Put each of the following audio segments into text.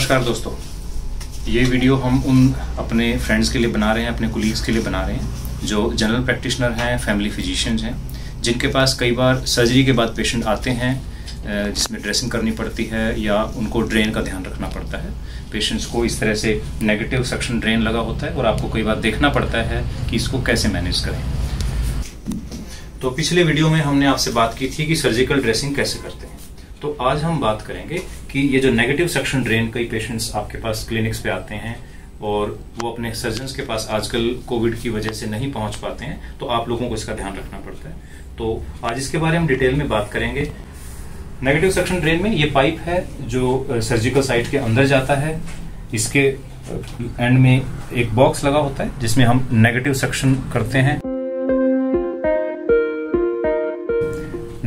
नमस्कार दोस्तों। ये वीडियो हम उन अपने फ्रेंड्स के लिए बना रहे हैं, अपने कोलीग्स के लिए बना रहे हैं, जो जनरल प्रैक्टिशनर हैं फैमिली फिजिशियंस हैं, जिनके पास कई बार सर्जरी के बाद पेशेंट आते हैं जिसमें ड्रेसिंग करनी पड़ती है या उनको ड्रेन का ध्यान रखना पड़ता है। पेशेंट्स को इस तरह से नेगेटिव सक्शन ड्रेन लगा होता है और आपको कई बार देखना पड़ता है कि इसको कैसे मैनेज करें। तो पिछले वीडियो में हमने आपसे बात की थी कि सर्जिकल ड्रेसिंग कैसे करते हैं। तो आज हम बात करेंगे कि ये जो नेगेटिव सक्शन ड्रेन कई पेशेंट्स आपके पास क्लिनिक्स पे आते हैं और वो अपने सर्जन के पास आजकल कोविड की वजह से नहीं पहुँच पाते हैं तो आप लोगों को इसका ध्यान रखना पड़ता है। तो आज इसके बारे में डिटेल में बात करेंगे। नेगेटिव सक्शन ड्रेन में ये पाइप है जो सर्जिकल साइट के अंदर जाता है। इसके एंड में एक बॉक्स लगा होता है जिसमें हम नेगेटिव सक्शन करते हैं।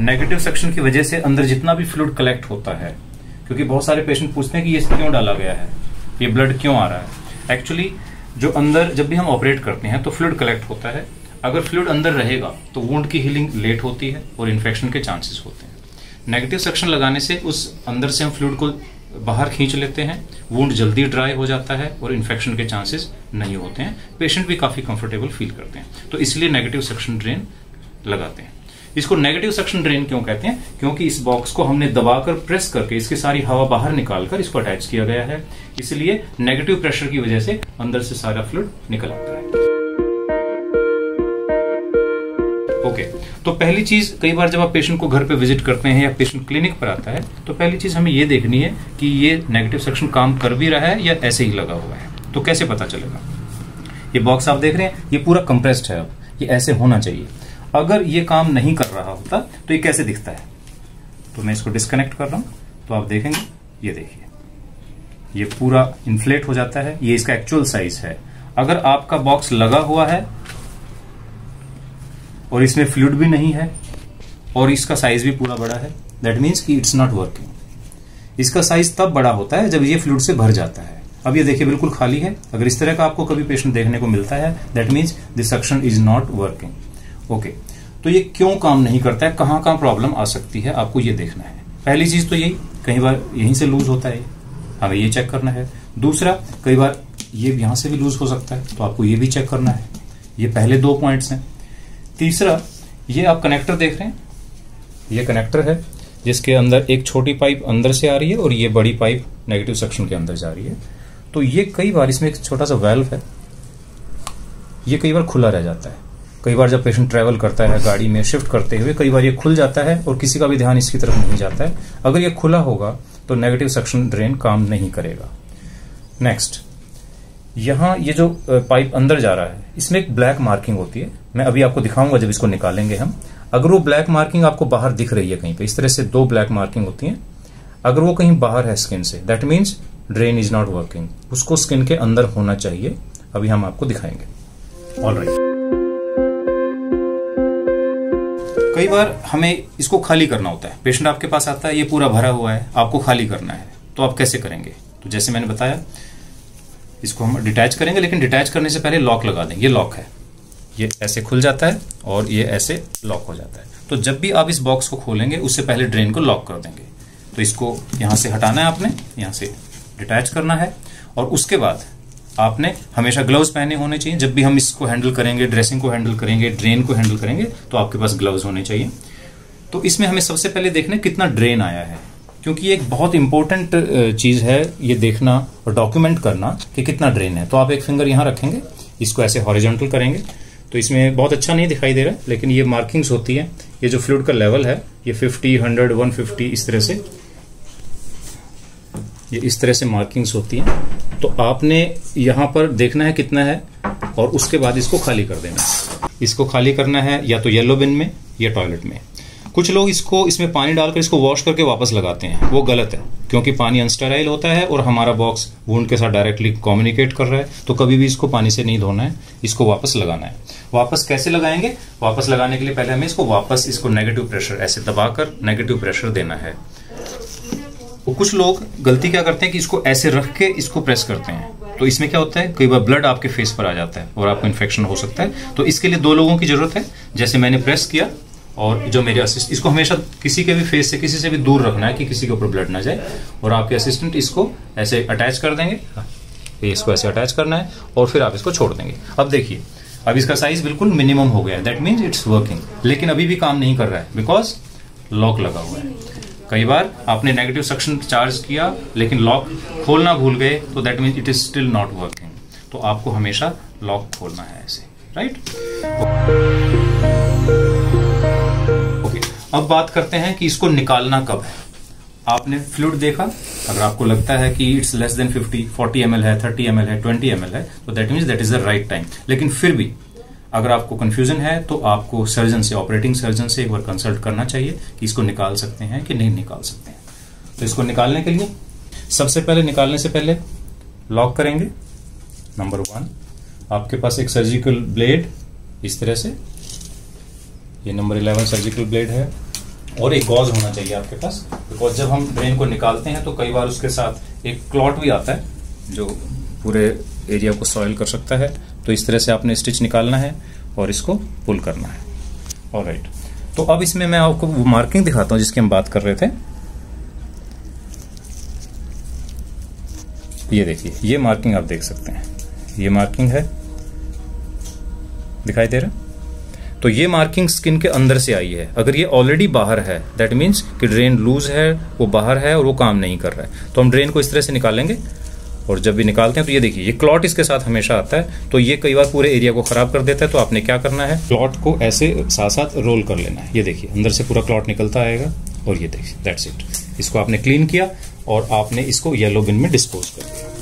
नेगेटिव सेक्शन की वजह से अंदर जितना भी फ्लूड कलेक्ट होता है क्योंकि बहुत सारे पेशेंट पूछते हैं कि ये क्यों डाला गया है? ये ब्लड क्यों आ रहा है? एक्चुअली जो अंदर जब भी हम ऑपरेट करते हैं तो फ्लूड कलेक्ट होता है। अगर फ्लूड अंदर रहेगा तो वुंड की हीलिंग लेट होती है और इन्फेक्शन के चांसेस होते हैं। नेगेटिव सेक्शन लगाने से उस अंदर से हम फ्लूड को बाहर खींच लेते हैं। वुंड जल्दी ड्राई हो जाता है और इन्फेक्शन के चांसेस नहीं होते हैं। पेशेंट भी काफ़ी कंफर्टेबल फील करते हैं। तो इसलिए नेगेटिव सेक्शन ड्रेन लगाते हैं। इसको नेगेटिव सक्शन ड्रेन क्यों कहते हैं? क्योंकि इस बॉक्स को हमने दबाकर प्रेस करके इसकी सारी हवा बाहर निकालकर इसको अटैच किया गया है। इसलिए नेगेटिव प्रेशर की वजह से अंदर से सारा फ्लूड निकल आता है। Okay okay. तो पहली चीज़, कई बार जब आप पेशेंट को घर पे विज़िट करते हैं या पेशेंट क्लिनिक पर आता है तो पहली चीज़ हमें ये देखनी है कि ये नेगेटिव सेक्शन काम कर भी रहा है या ऐसे ही लगा हुआ है। तो कैसे पता चलेगा? ये बॉक्स आप देख रहे हैं, ये पूरा कंप्रेस्ड है अब। ये ऐसे होना चाहिए। अगर ये काम नहीं कर रहा होता तो ये कैसे दिखता है? तो मैं इसको डिस्कनेक्ट कर रहा हूँ तो आप देखेंगे, ये देखिए। ये पूरा इन्फ्लेट हो जाता है, ये इसका एक्चुअल साइज़ है। अगर आपका बॉक्स लगा हुआ है, और इसमें फ्लूड भी नहीं है, और इसका साइज़ भी पूरा बड़ा है दैट मीन्स कि इट्स नॉट वर्किंग इसका साइज़ तब बड़ा होता है जब ये फ्लूड से भर जाता है। अब ये देखिए, बिल्कुल खाली है। अगर इस तरह का आपको कभी पेशेंट देखने को मिलता है that means this suction is not working okay. तो ये क्यों काम नहीं करता है? कहाँ कहाँ प्रॉब्लम आ सकती है? आपको ये देखना है। पहली चीज़ तो यही, कई बार यहीं से लूज होता है हमें ये चेक करना है। दूसरा, कई बार ये यहाँ से भी लूज हो सकता है तो आपको ये भी चेक करना है। ये पहले दो पॉइंट्स हैं। तीसरा, ये आप कनेक्टर देख रहे हैं। ये कनेक्टर है, जिसके अंदर एक छोटी पाइप अंदर से आ रही है और ये बड़ी पाइप नेगेटिव सेक्शन के अंदर जा रही है। तो ये कई बार, इसमें एक छोटा सा वेल्व है। ये कई बार खुला रह जाता है। कई बार जब पेशेंट ट्रेवल करता है, गाड़ी में शिफ्ट करते हुए, कई बार ये खुल जाता है और किसी का भी ध्यान इसकी तरफ़ नहीं जाता है। अगर ये खुला होगा तो नेगेटिव सक्शन ड्रेन काम नहीं करेगा। नेक्स्ट यहाँ ये जो पाइप अंदर जा रहा है, इसमें एक ब्लैक मार्किंग होती है। मैं अभी आपको दिखाऊँगा जब इसको निकालेंगे हम। अगर वो ब्लैक मार्किंग आपको बाहर दिख रही है कहीं पे, इस तरह से दो ब्लैक मार्किंग होती है। अगर वो कहीं बाहर है स्किन से that means drain is not working उसको स्किन के अंदर होना चाहिए। अभी हम आपको दिखाएँगे। ऑल राइट कई बार हमें इसको खाली करना होता है। पेशेंट आपके पास आता है, ये पूरा भरा हुआ है, आपको खाली करना है तो आप कैसे करेंगे? तो जैसे मैंने बताया, इसको हम डिटैच करेंगे, लेकिन डिटैच करने से पहले लॉक लगा देंगे। ये लॉक है। ये ऐसे खुल जाता है और ये ऐसे लॉक हो जाता है। तो जब भी आप इस बॉक्स को खोलेंगे, उससे पहले ड्रेन को लॉक कर देंगे। तो इसको यहाँ से हटाना है आपने, यहाँ से डिटैच करना है और उसके बाद आपने हमेशा ग्लव्स पहने होने चाहिए। जब भी हम इसको हैंडल करेंगे ड्रेसिंग को हैंडल करेंगे ड्रेन को हैंडल करेंगे तो आपके पास ग्लव्स होने चाहिए। तो इसमें हमें सबसे पहले देखना कितना ड्रेन आया है। क्योंकि एक बहुत इंपॉर्टेंट चीज़ है ये देखना और डॉक्यूमेंट करना कि कितना ड्रेन है। तो आप एक फिंगर यहाँ रखेंगे इसको ऐसे हॉरिजेंटल करेंगे। तो इसमें बहुत अच्छा नहीं दिखाई दे रहा लेकिन ये मार्किंग्स होती है। ये जो फ्लूड का लेवल है ये 50, 100, 150 इस तरह से ये इस तरह से मार्किंग्स होती हैं। तो आपने यहाँ पर देखना है कितना है, और उसके बाद इसको खाली कर देना है। इसको खाली करना है या तो येलो बिन में या टॉयलेट में। कुछ लोग इसको, इसमें पानी डालकर इसको वॉश करके वापस लगाते हैं। वो गलत है, क्योंकि पानी अनस्टेराइल होता है और हमारा बॉक्स वुंड के साथ डायरेक्टली कम्युनिकेट कर रहा है। तो कभी भी इसको पानी से नहीं धोना है, इसको वापस लगाना है। वापस कैसे लगाएँगे? वापस लगाने के लिए पहले हमें इसको वापस, इसको नेगेटिव प्रेशर ऐसे दबाकर नेगेटिव प्रेशर देना है। वो कुछ लोग गलती क्या करते हैं कि इसको ऐसे रख के इसको प्रेस करते हैं? तो इसमें क्या होता है? कई बार ब्लड आपके फेस पर आ जाता है और आपको इन्फेक्शन हो सकता है। तो इसके लिए दो लोगों की ज़रूरत है। जैसे मैंने प्रेस किया और जो मेरे असिस्ट इसको हमेशा किसी के भी फेस से, किसी से भी दूर रखना है कि किसी के ऊपर ब्लड ना जाए। और आपके असिस्टेंट इसको ऐसे अटैच कर देंगे। इसको ऐसे अटैच करना है और फिर आप इसको छोड़ देंगे। अब देखिए, अब इसका साइज़ बिल्कुल मिनिमम हो गया है। दैट मीन्स इट्स वर्किंग लेकिन अभी भी काम नहीं कर रहा है। बिकॉज़ लॉक लगा हुआ है। कई बार आपने नेगेटिव सक्शन चार्ज किया, लेकिन लॉक खोलना भूल गए तो that means it is still not working तो आपको हमेशा लॉक खोलना है ऐसे राइट ओके अब बात करते हैं कि इसको निकालना कब है। आपने फ्लूड देखा? अगर आपको लगता है कि इट्स लेस देन 50 40 एम है 30 एम है 20 एम है तो that means that is the right time लेकिन फिर भी अगर आपको कंफ्यूजन है तो आपको सर्जन से ऑपरेटिंग सर्जन से एक बार कंसल्ट करना चाहिए कि इसको निकाल सकते हैं कि नहीं निकाल सकते हैं। तो इसको निकालने के लिए सबसे पहले, निकालने से पहले लॉक करेंगे। नंबर वन आपके पास एक सर्जिकल ब्लेड इस तरह से। ये नंबर इलेवन सर्जिकल ब्लेड है और एक गॉज होना चाहिए आपके पास। बिकॉज़ जब हम ब्रेन को निकालते हैं तो कई बार उसके साथ एक क्लॉट भी आता है, जो पूरे एरिया को सॉइल कर सकता है। तो इस तरह से आपने स्टिच निकालना है और इसको पुल करना है। और राइट तो अब इसमें मैं आपको वो मार्किंग दिखाता हूँ जिसकी हम बात कर रहे थे। ये देखिए, ये मार्किंग आप देख सकते हैं। ये मार्किंग है। दिखाई दे रहा तो ये मार्किंग स्किन के अंदर से आई है। अगर ये ऑलरेडी बाहर है दैट मीन्स कि ड्रेन लूज है, वो बाहर है और वो काम नहीं कर रहा है। तो हम ड्रेन को इस तरह से निकालेंगे। और जब भी निकालते हैं तो ये देखिए, ये क्लॉट इसके साथ हमेशा आता है तो ये कई बार पूरे एरिया को खराब कर देता है तो आपने क्या करना है? क्लॉट को ऐसे साथ साथ रोल कर लेना है। ये देखिए, अंदर से पूरा क्लॉट निकलता आएगा, और ये देखिए दैट्स इट इसको आपने क्लीन किया, और आपने इसको येलो बिन में डिस्पोज कर दिया।